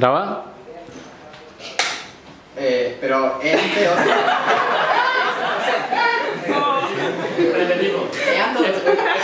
¿Traba? Eh, pero es